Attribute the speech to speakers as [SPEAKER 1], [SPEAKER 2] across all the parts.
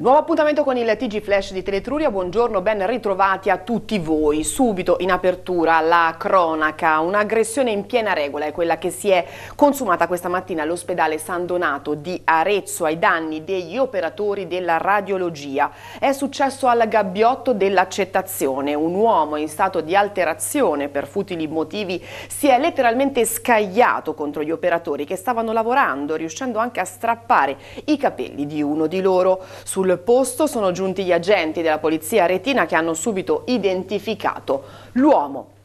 [SPEAKER 1] Nuovo appuntamento con il TG Flash di Teletruria, buongiorno, ben ritrovati a tutti voi. Subito in apertura la cronaca, un'aggressione in piena regola è quella che si è consumata questa mattina all'ospedale San Donato di Arezzo ai danni degli operatori della radiologia. È successo al gabbiotto dell'accettazione, un uomo in stato di alterazione per futili motivi si è letteralmente scagliato contro gli operatori che stavano lavorando, riuscendo anche a strappare i capelli di uno di loro. Sul posto sono giunti gli agenti della polizia retina che hanno subito identificato l'uomo.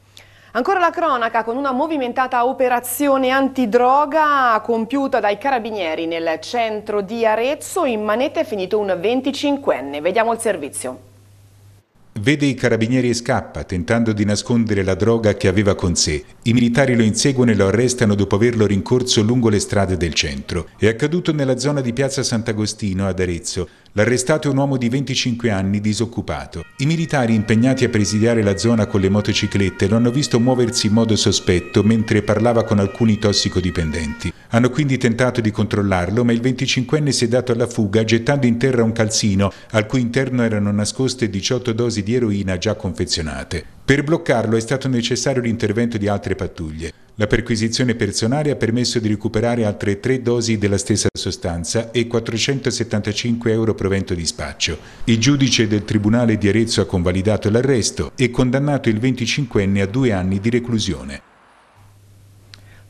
[SPEAKER 1] Ancora la cronaca con una movimentata operazione antidroga compiuta dai carabinieri nel centro di Arezzo. In manetta è finito un 25enne. Vediamo il servizio.
[SPEAKER 2] Vede i carabinieri e scappa, tentando di nascondere la droga che aveva con sé. I militari lo inseguono e lo arrestano dopo averlo rincorso lungo le strade del centro. È accaduto nella zona di Piazza Sant'Agostino ad Arezzo. L'arrestato è un uomo di 25 anni disoccupato. I militari impegnati a presidiare la zona con le motociclette lo hanno visto muoversi in modo sospetto mentre parlava con alcuni tossicodipendenti. Hanno quindi tentato di controllarlo, ma il 25enne si è dato alla fuga gettando in terra un calzino al cui interno erano nascoste 18 dosi di eroina già confezionate. Per bloccarlo è stato necessario l'intervento di altre pattuglie. La perquisizione personale ha permesso di recuperare altre tre dosi della stessa sostanza e 475 euro provento di spaccio. Il giudice del Tribunale di Arezzo ha convalidato l'arresto e condannato il 25enne a due anni di reclusione.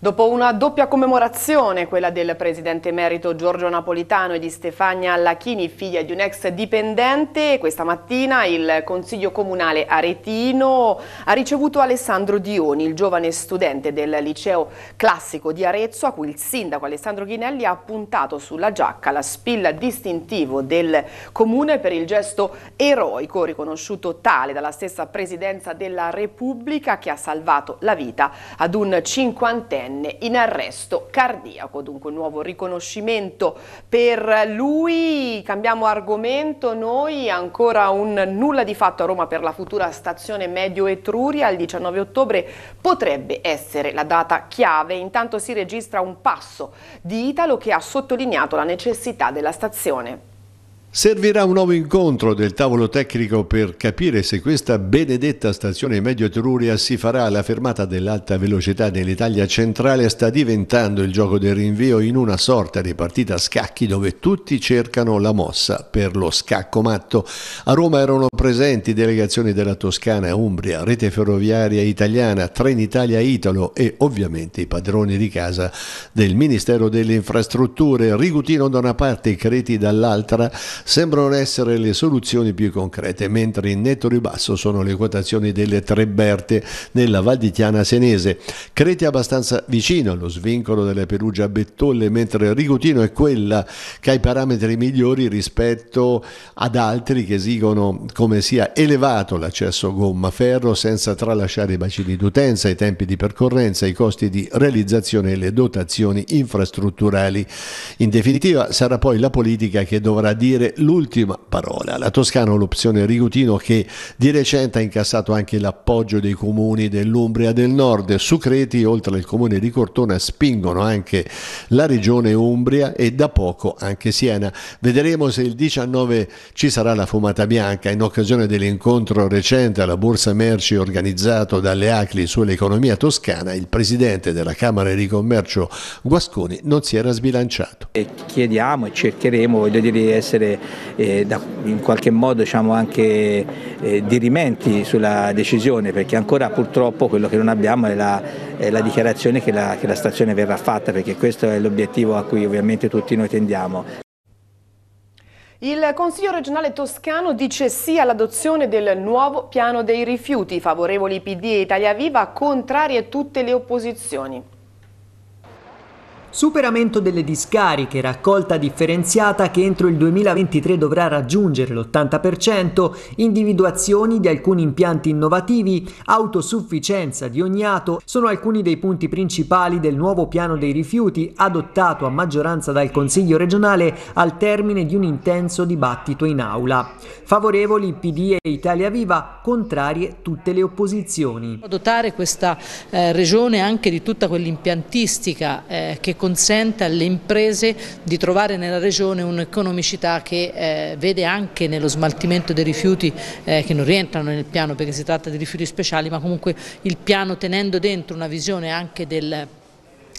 [SPEAKER 1] Dopo una doppia commemorazione, quella del presidente emerito Giorgio Napolitano e di Stefania Lachini, figlia di un ex dipendente, questa mattina il Consiglio Comunale Aretino ha ricevuto Alessandro Dioni, il giovane studente del liceo classico di Arezzo, a cui il sindaco Alessandro Ghinelli ha puntato sulla giacca la spilla distintivo del comune per il gesto eroico riconosciuto tale dalla stessa presidenza della Repubblica che ha salvato la vita ad un cinquantenne ventenne in arresto cardiaco, dunque un nuovo riconoscimento per lui. Cambiamo argomento, noi ancora un nulla di fatto a Roma per la futura stazione Medio Etruria, il 19 ottobre potrebbe essere la data chiave, intanto si registra un passo di Italo che ha sottolineato la necessità della stazione.
[SPEAKER 3] Servirà un nuovo incontro del tavolo tecnico per capire se questa benedetta stazione Medio Etruria si farà alla fermata dell'alta velocità nell'Italia centrale. Sta diventando il gioco del rinvio in una sorta di partita a scacchi dove tutti cercano la mossa per lo scacco matto. A Roma erano presenti delegazioni della Toscana, Umbria, Rete Ferroviaria Italiana, Trenitalia Italo e ovviamente i padroni di casa del Ministero delle Infrastrutture, Rigutino da una parte e Creti dall'altra sembrano essere le soluzioni più concrete, mentre in netto ribasso sono le quotazioni delle tre Berte nella Val di Chiana Senese. Creti è abbastanza vicino allo svincolo della Perugia Bettolle, mentre Rigutino è quella che ha i parametri migliori rispetto ad altri che esigono come sia elevato l'accesso gomma-ferro senza tralasciare i bacini d'utenza, i tempi di percorrenza, i costi di realizzazione e le dotazioni infrastrutturali. In definitiva sarà poi la politica che dovrà dire l'ultima parola. La Toscana è l'opzione Rigutino che di recente ha incassato anche l'appoggio dei comuni dell'Umbria del Nord. Su Creti, oltre al comune di Cortona, spingono anche la regione Umbria e da poco anche Siena. Vedremo se il 19 ci sarà la fumata bianca in occasione dell'incontro recente alla Borsa Merci organizzato dalle ACLI sull'economia toscana. Il presidente della Camera di Commercio Guasconi non si era sbilanciato.
[SPEAKER 4] E chiediamo e cercheremo voglio dire, di essere eh, da, in qualche modo diciamo, anche eh, dirimenti sulla decisione perché ancora purtroppo quello che non abbiamo è la, è la dichiarazione che la, che la stazione verrà fatta perché questo è l'obiettivo a cui ovviamente tutti noi tendiamo.
[SPEAKER 1] Il Consiglio regionale toscano dice sì all'adozione del nuovo piano dei rifiuti, favorevoli PD e Italia Viva, contrarie tutte le opposizioni.
[SPEAKER 5] Superamento delle discariche, raccolta differenziata che entro il 2023 dovrà raggiungere l'80%, individuazioni di alcuni impianti innovativi, autosufficienza di Ognato sono alcuni dei punti principali del nuovo piano dei rifiuti adottato a maggioranza dal Consiglio regionale al termine di un intenso dibattito in aula. Favorevoli PD e Italia Viva, contrarie tutte le opposizioni.
[SPEAKER 6] Dotare questa eh, regione anche di tutta quell'impiantistica eh, che consente alle imprese di trovare nella regione un'economicità che eh, vede anche nello smaltimento dei rifiuti eh, che non rientrano nel piano perché si tratta di rifiuti speciali, ma comunque il piano tenendo dentro una visione anche del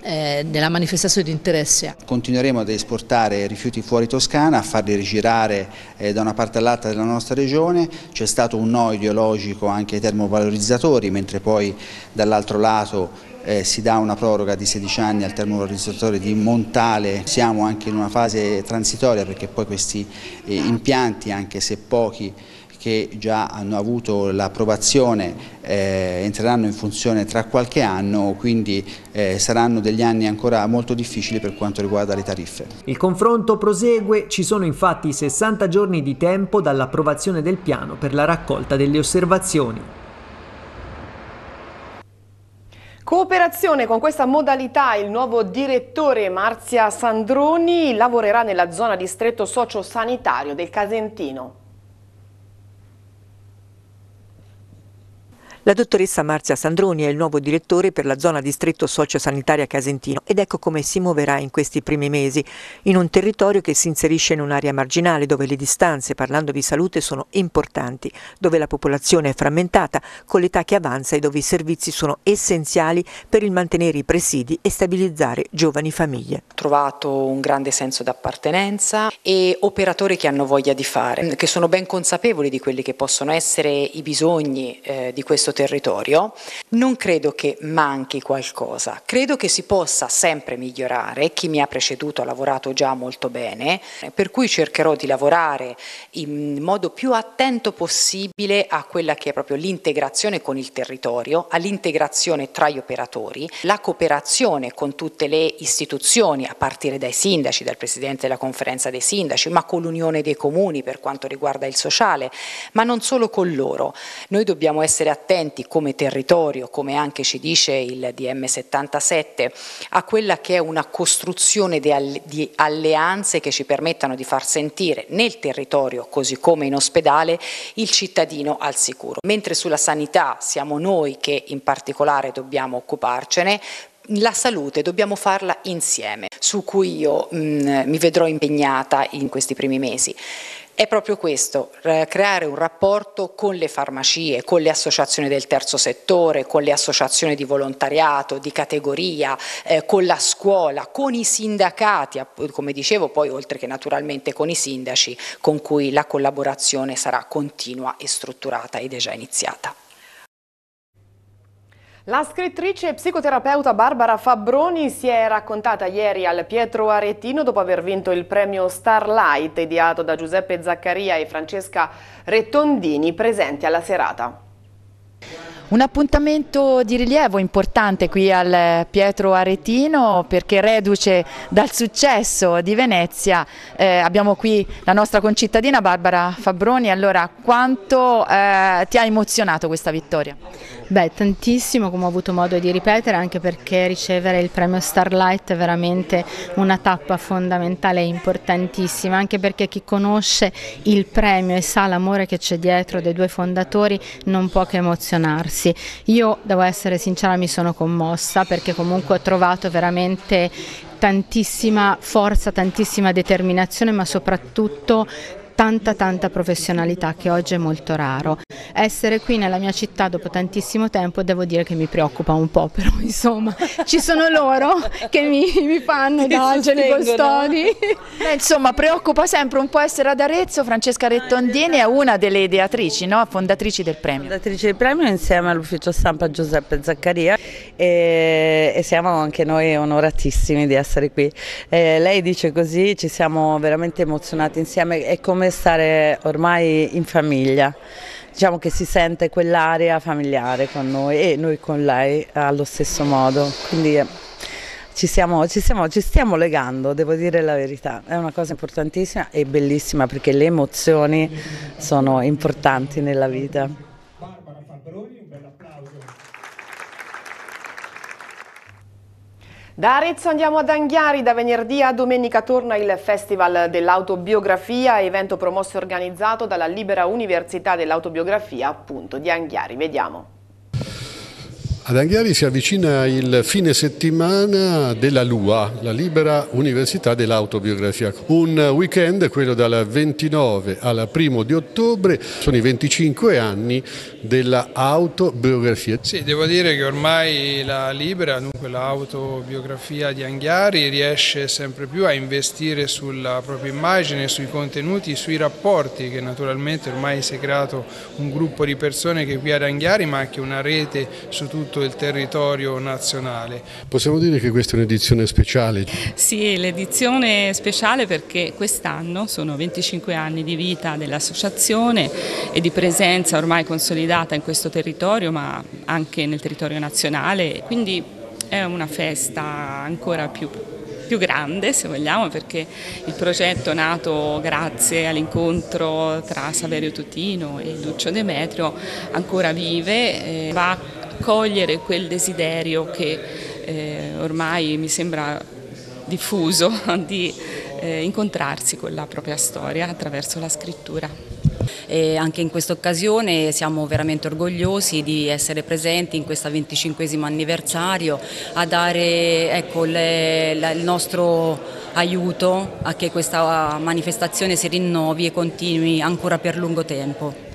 [SPEAKER 6] eh, della manifestazione di interesse.
[SPEAKER 7] Continueremo ad esportare rifiuti fuori Toscana, a farli rigirare eh, da una parte all'altra della nostra regione, c'è stato un no ideologico anche ai termovalorizzatori, mentre poi dall'altro lato eh, si dà una proroga di 16 anni al termovalorizzatore di Montale, siamo anche in una fase transitoria perché poi questi eh, impianti, anche se pochi, che già hanno avuto l'approvazione eh, entreranno in funzione tra qualche anno, quindi eh, saranno degli anni ancora molto difficili per quanto riguarda le tariffe.
[SPEAKER 5] Il confronto prosegue, ci sono infatti 60 giorni di tempo dall'approvazione del piano per la raccolta delle osservazioni.
[SPEAKER 1] Cooperazione con questa modalità il nuovo direttore Marzia Sandroni lavorerà nella zona distretto sociosanitario del Casentino.
[SPEAKER 8] La dottoressa Marzia Sandroni è il nuovo direttore per la zona distretto sociosanitaria Casentino ed ecco come si muoverà in questi primi mesi, in un territorio che si inserisce in un'area marginale dove le distanze, parlando di salute, sono importanti, dove la popolazione è frammentata, con l'età che avanza e dove i servizi sono essenziali per il mantenere i presidi e stabilizzare giovani famiglie.
[SPEAKER 9] Ho trovato un grande senso d'appartenenza e operatori che hanno voglia di fare, che sono ben consapevoli di quelli che possono essere i bisogni eh, di questo territorio, non credo che manchi qualcosa, credo che si possa sempre migliorare, chi mi ha preceduto ha lavorato già molto bene, per cui cercherò di lavorare in modo più attento possibile a quella che è proprio l'integrazione con il territorio, all'integrazione tra gli operatori, la cooperazione con tutte le istituzioni, a partire dai sindaci, dal Presidente della conferenza dei sindaci, ma con l'Unione dei Comuni per quanto riguarda il sociale, ma non solo con loro. Noi dobbiamo essere attenti attenti come territorio, come anche ci dice il DM77, a quella che è una costruzione di alleanze che ci permettano di far sentire nel territorio, così come in ospedale, il cittadino al sicuro. Mentre sulla sanità siamo noi che in particolare dobbiamo occuparcene, la salute dobbiamo farla insieme, su cui io mh, mi vedrò impegnata in questi primi mesi. È proprio questo, creare un rapporto con le farmacie, con le associazioni del terzo settore, con le associazioni di volontariato, di categoria, eh, con la scuola, con i sindacati, come dicevo poi oltre che naturalmente con i sindaci con cui la collaborazione sarà continua e strutturata ed è già iniziata.
[SPEAKER 1] La scrittrice e psicoterapeuta Barbara Fabbroni si è raccontata ieri al Pietro Aretino dopo aver vinto il premio Starlight ideato da Giuseppe Zaccaria e Francesca Rettondini presenti alla serata.
[SPEAKER 10] Un appuntamento di rilievo importante qui al Pietro Aretino perché reduce dal successo di Venezia eh, abbiamo qui la nostra concittadina Barbara Fabbroni, allora quanto eh, ti ha emozionato questa vittoria?
[SPEAKER 11] Beh, tantissimo, come ho avuto modo di ripetere, anche perché ricevere il premio Starlight è veramente una tappa fondamentale e importantissima, anche perché chi conosce il premio e sa l'amore che c'è dietro dei due fondatori non può che emozionarsi. Io, devo essere sincera, mi sono commossa perché comunque ho trovato veramente tantissima forza, tantissima determinazione, ma soprattutto tanta tanta professionalità che oggi è molto raro. Essere qui nella mia città dopo tantissimo tempo devo dire che mi preoccupa un po', però insomma ci sono loro che mi, mi fanno da angeli custodi.
[SPEAKER 10] Beh, insomma preoccupa sempre un po' essere ad Arezzo, Francesca Rettondini è una delle ideatrici, no? fondatrici del premio.
[SPEAKER 12] Fondatrici del premio insieme all'ufficio stampa Giuseppe Zaccaria e, e, siamo anche noi onoratissimi di essere qui. Eh, lei dice così, ci siamo veramente emozionati insieme, è come stare ormai in famiglia. Diciamo che si sente quell'area familiare con noi e noi con lei allo stesso modo. Quindi eh, ci, siamo, ci, siamo, ci, stiamo legando, devo dire la verità, è una cosa importantissima e bellissima perché le emozioni sono importanti nella vita.
[SPEAKER 1] Da Arezzo andiamo ad Anghiari, da venerdì a domenica torna il Festival dell'Autobiografia, evento promosso e organizzato dalla Libera Università dell'Autobiografia appunto di Anghiari. Vediamo.
[SPEAKER 13] Ad Anghiari si avvicina il fine settimana della LUA, la Libera Università dell'Autobiografia. Un weekend, quello dal 29 al 1 di ottobre, sono i 25 anni della autobiografia.
[SPEAKER 14] Sì, devo dire che ormai la Libera, dunque l'autobiografia di Anghiari, riesce sempre più a investire sulla propria immagine, sui contenuti, sui rapporti, che naturalmente ormai si è creato un gruppo di persone che qui ad Anghiari, ma anche una rete su tutto tutto il territorio nazionale.
[SPEAKER 13] Possiamo dire che questa è un'edizione speciale?
[SPEAKER 15] Sì, l'edizione speciale perché quest'anno sono 25 anni di vita dell'associazione e di presenza ormai consolidata in questo territorio ma anche nel territorio nazionale, quindi è una festa ancora più più grande se vogliamo perché il progetto è nato grazie all'incontro tra Saverio Tutino e Lucio Demetrio ancora vive, eh, va cogliere quel desiderio che eh, ormai mi sembra diffuso di eh, incontrarsi con la propria storia attraverso la scrittura.
[SPEAKER 16] E anche in questa occasione siamo veramente orgogliosi di essere presenti in questo 25 anniversario a dare ecco, le, la, il nostro aiuto a che questa manifestazione si rinnovi e continui ancora per lungo tempo.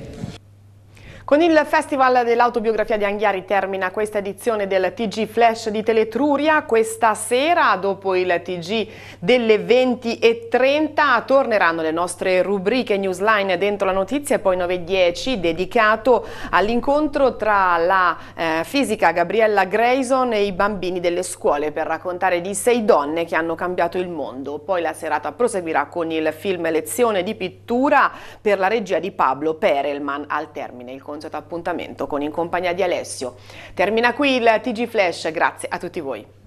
[SPEAKER 1] Con il Festival dell'autobiografia di Anghiari termina questa edizione del TG Flash di Teletruria. Questa sera, dopo il TG delle 20.30, torneranno le nostre rubriche Newsline dentro la notizia e poi 9.10 dedicato all'incontro tra la eh, fisica Gabriella Grayson e i bambini delle scuole per raccontare di sei donne che hanno cambiato il mondo. Poi la serata proseguirà con il film Lezione di pittura per la regia di Pablo Perelman al termine. Il appuntamento con In compagnia di Alessio. Termina qui il TG Flash, grazie a tutti voi.